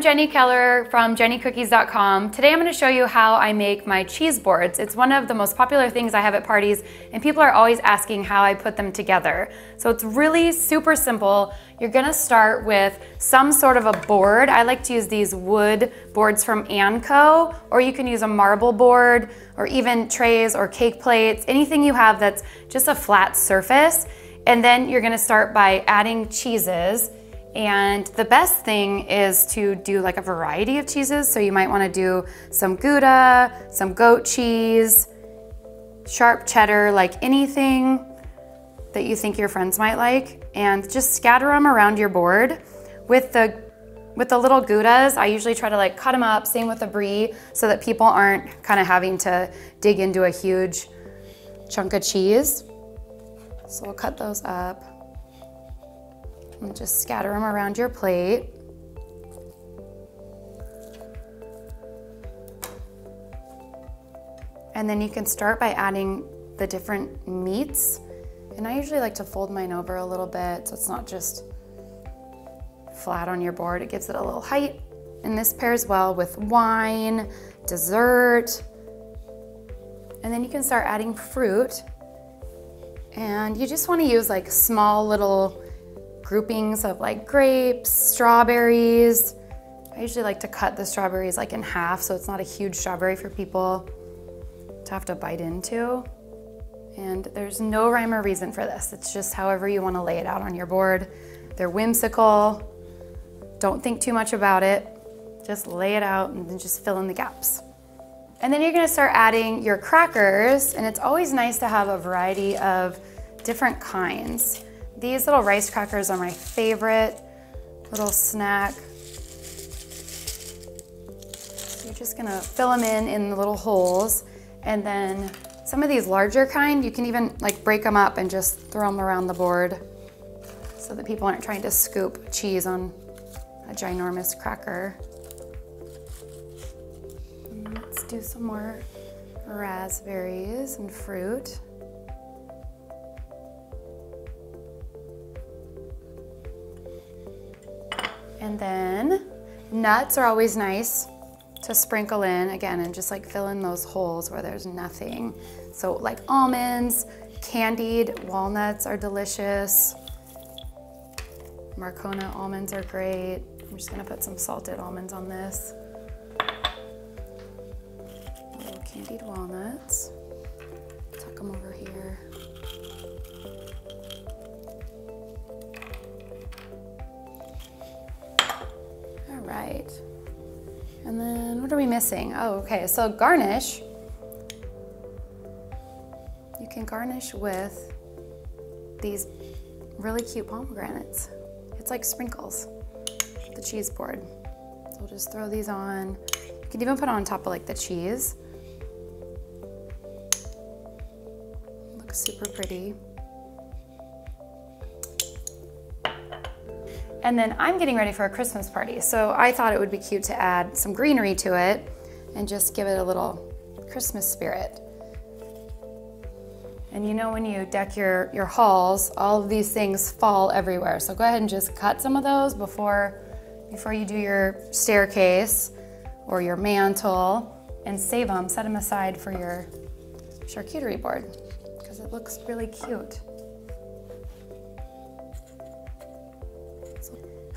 Jenny Keller from jennycookies.com. Today I'm going to show you how I make my cheese boards. It's one of the most popular things I have at parties and people are always asking how I put them together. So it's really super simple. You're going to start with some sort of a board. I like to use these wood boards from Anco or you can use a marble board or even trays or cake plates, anything you have that's just a flat surface. And then you're going to start by adding cheeses. And the best thing is to do like a variety of cheeses. So you might wanna do some Gouda, some goat cheese, sharp cheddar, like anything that you think your friends might like. And just scatter them around your board. With the, with the little Goudas, I usually try to like cut them up, same with the brie, so that people aren't kind of having to dig into a huge chunk of cheese. So we'll cut those up. And just scatter them around your plate. And then you can start by adding the different meats. And I usually like to fold mine over a little bit so it's not just flat on your board. It gives it a little height. And this pairs well with wine, dessert. And then you can start adding fruit. And you just wanna use like small little groupings of like grapes, strawberries. I usually like to cut the strawberries like in half so it's not a huge strawberry for people to have to bite into. And there's no rhyme or reason for this. It's just however you want to lay it out on your board. They're whimsical. Don't think too much about it. Just lay it out and then just fill in the gaps. And then you're gonna start adding your crackers, and it's always nice to have a variety of different kinds. These little rice crackers are my favorite little snack. You're just gonna fill them in in the little holes and then some of these larger kind, you can even like break them up and just throw them around the board so that people aren't trying to scoop cheese on a ginormous cracker. And let's do some more raspberries and fruit. And then nuts are always nice to sprinkle in again and just like fill in those holes where there's nothing. So like almonds, candied walnuts are delicious. Marcona almonds are great. I'm just gonna put some salted almonds on this. Little candied walnuts. Tuck them over here. Right. And then what are we missing? Oh, okay, so garnish. You can garnish with these really cute pomegranates. It's like sprinkles, the cheese board. So we'll just throw these on. You can even put on top of like the cheese. Looks super pretty. And then I'm getting ready for a Christmas party. So I thought it would be cute to add some greenery to it and just give it a little Christmas spirit. And you know when you deck your, your halls, all of these things fall everywhere. So go ahead and just cut some of those before, before you do your staircase or your mantle and save them, set them aside for your charcuterie board because it looks really cute.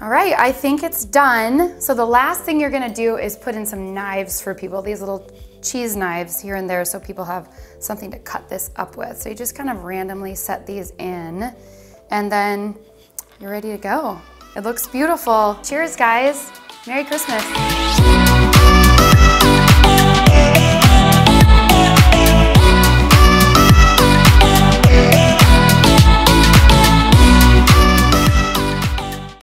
All right, I think it's done. So the last thing you're gonna do is put in some knives for people, these little cheese knives here and there so people have something to cut this up with. So you just kind of randomly set these in and then you're ready to go. It looks beautiful. Cheers, guys. Merry Christmas.